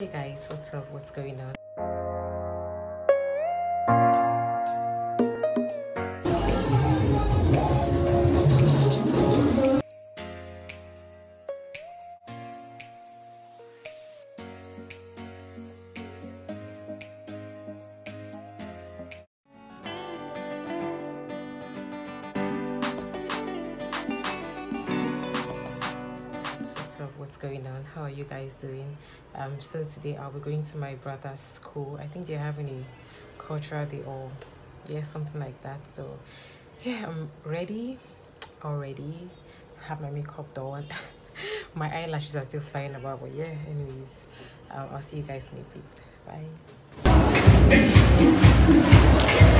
Hey guys, what's up? What's going on? Going on? How are you guys doing? Um so today i'll be going to my brother's school. I think they're having a cultural day or yeah something like that. So yeah i'm ready already. Have my makeup done. My eyelashes are still flying about but yeah anyways i'll see you guys in a bit. Bye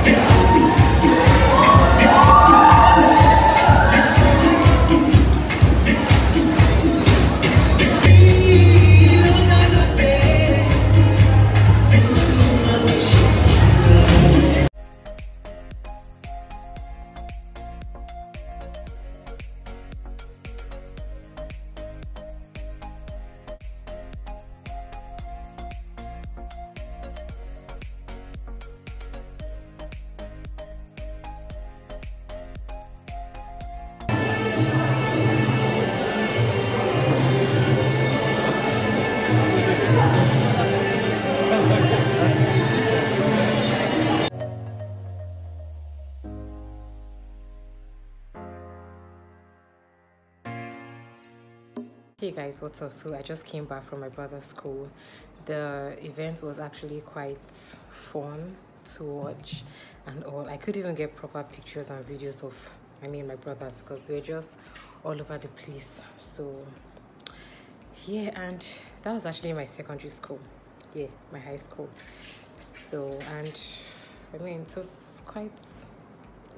guys, what's up? So I just came back from my brother's school. The event was actually quite fun to watch and all. I could even get proper pictures and videos of I mean my brothers because they were just all over the place. So yeah, and that was actually my secondary school. Yeah, my high school. So and I mean it was quite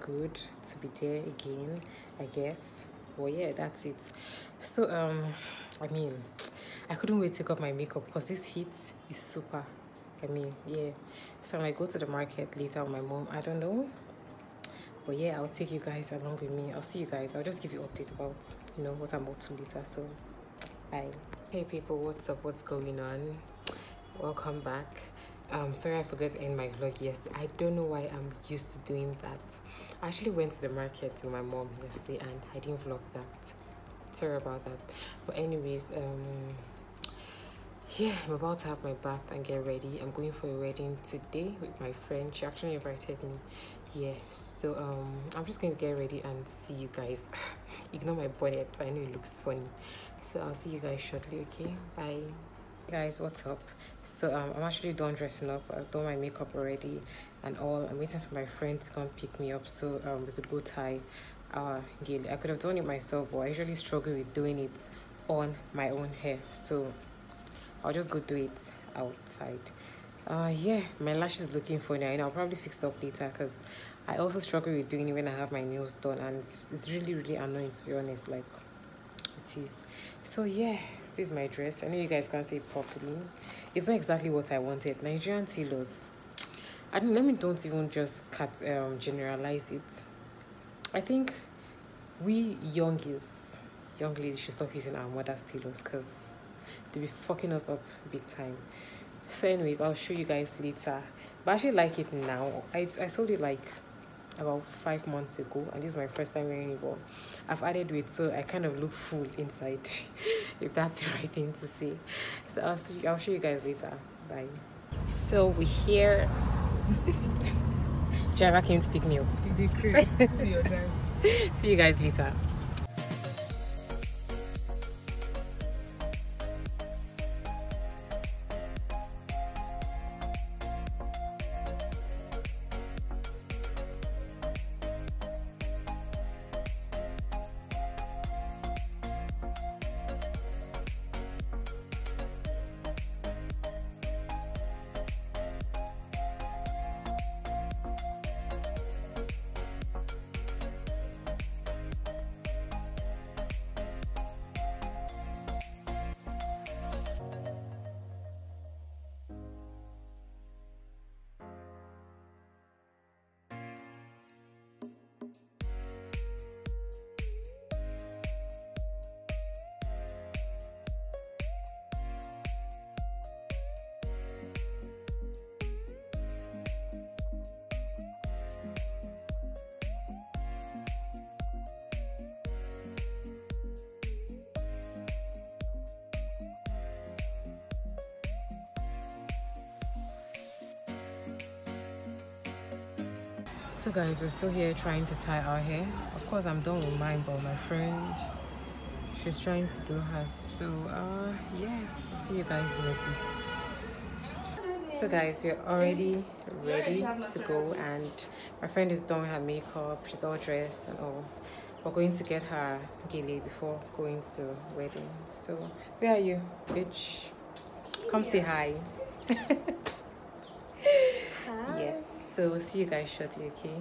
good to be there again, I guess. Well, yeah, that's it. So, um, I mean, I couldn't wait to take off my makeup because this heat is super. I mean, yeah. So I might go to the market later with my mom. I don't know. But yeah, I'll take you guys along with me. I'll see you guys. I'll just give you update about, you know, what I'm up to later. So, bye. Hey people, what's up? What's going on? Welcome back um sorry i forgot to end my vlog yesterday. I don't know why i'm used to doing that. I actually went to the market with my mom yesterday and i didn't vlog that. Sorry about that. But anyways um yeah i'm about to have my bath and get ready. I'm going for a wedding today with my friend. She actually invited me. Yeah so um i'm just going to get ready and see you guys. Ignore my bonnet. I know it looks funny. So i'll see you guys shortly okay? Bye guys what's up? So um, i'm actually done dressing up. I've done my makeup already and all. I'm waiting for my friend to come pick me up so um, we could go tie our gele i could have done it myself but i usually struggle with doing it on my own hair. So i'll just go do it outside. Uh yeah my lashes looking funny. And i'll probably fix it up later because i also struggle with doing it when i have my nails done and it's, it's really really annoying to be honest like it is. So yeah this is my dress i know you guys can't see it properly. It's not exactly what i wanted. Nigerian tailors. I don't let me don't even just cut um generalize it. I think we youngies young ladies should stop using our mother's tailors because they be fucking us up big time. So anyways i'll show you guys later. But I actually like it now. I, I sold it like about five months ago and this is my first time wearing it but i've added weight so i kind of look full inside if that's the right thing to say. So i'll see i'll show you guys later. Bye. So we're here driver came to pick me up. See you guys later so guys we're still here trying to tie our hair. Of course i'm done with mine but my friend she's trying to do hers. So uh yeah I'll see you guys in a bit. So guys we're already ready to go and my friend is done with her makeup. She's all dressed and all. We're going to get her gele before going to the wedding. So where are you bitch? Come say hi so we'll see you guys shortly okay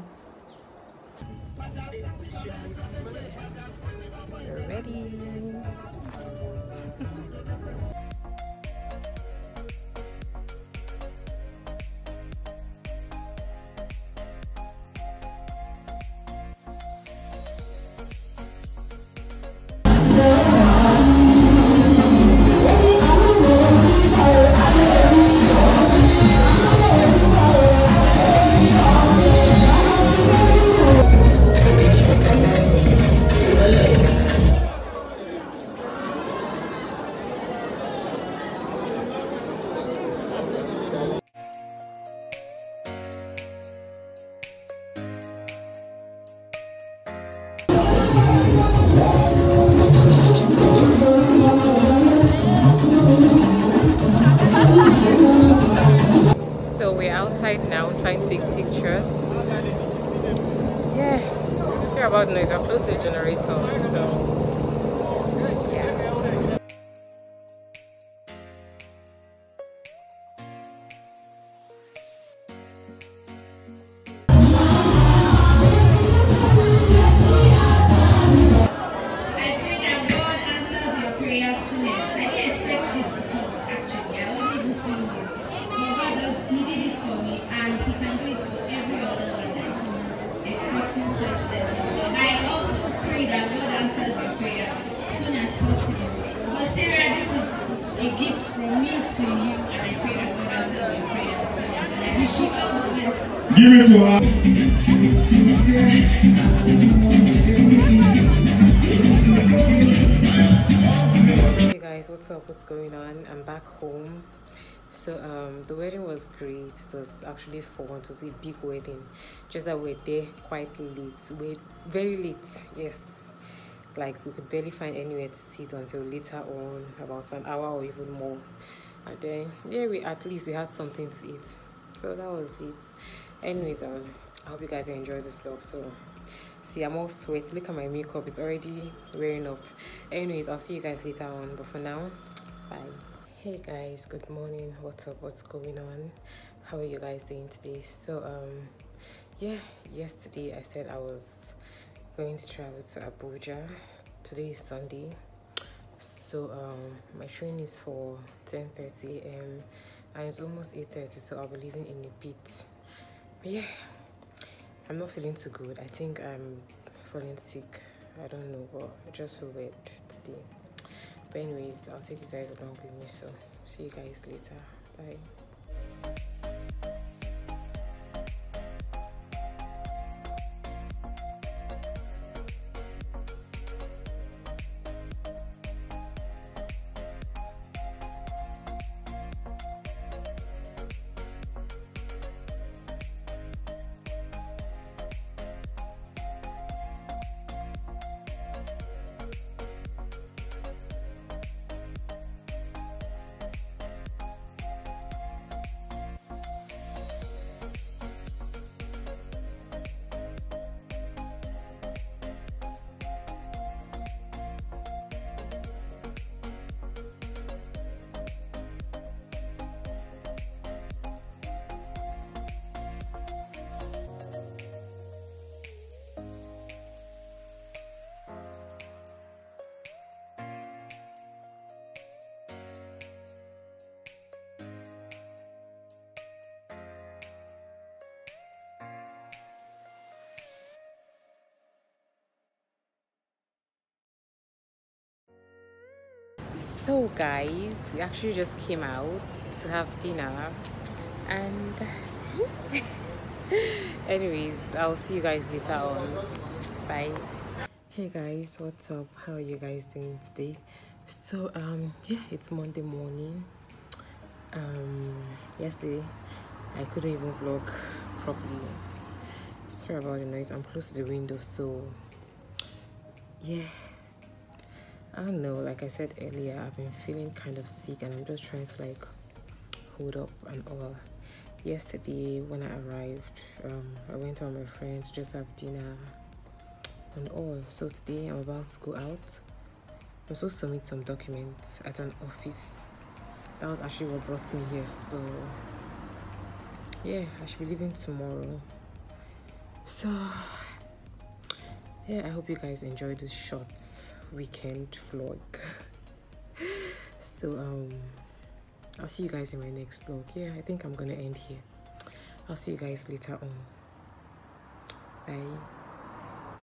outside now trying to take pictures. Yeah, sorry about noise. We're close to the generator, so a gift from me to you, and I pray that God answers your prayers soon. And I wish you all the best. Give it to her. Hey guys, what's up? What's going on? I'm back home. So um, the wedding was great. It was actually fun. It was a big wedding. Just that we're there quite late. We're very late. Yes, like we could barely find anywhere to sit until later on about an hour or even more. And then yeah we at least we had something to eat. So that was it. Anyways um i hope you guys enjoyed this vlog. So see i'm all sweaty. Look at my makeup. It's already wearing off. Anyways i'll see you guys later on. But for now bye. Hey guys good morning. What's up? What's going on? How are you guys doing today? So um yeah yesterday i said i was going to travel to Abuja. Today is Sunday. So um, my train is for 10.30 a.m. and it's almost 8.30 so I'll be leaving in a bit. But yeah, I'm not feeling too good. I think I'm falling sick. I don't know but I just feel weird today. But anyways, I'll take you guys along with me so see you guys later. Bye. So guys we actually just came out to have dinner and anyways i'll see you guys later on. Bye. Hey guys what's up? How are you guys doing today? So um yeah it's monday morning. Um yesterday i couldn't even vlog properly. Sorry about the noise. I'm close to the window so yeah i don't know like i said earlier i've been feeling kind of sick and i'm just trying to like hold up and all. Yesterday when i arrived um, i went out with my friends to just have dinner and all. So today i'm about to go out. I'm supposed to submit some documents at an office. That was actually what brought me here so yeah i should be leaving tomorrow. So yeah i hope you guys enjoyed this short weekend vlog. So um i'll see you guys in my next vlog. Yeah i think i'm gonna end here. I'll see you guys later on. Bye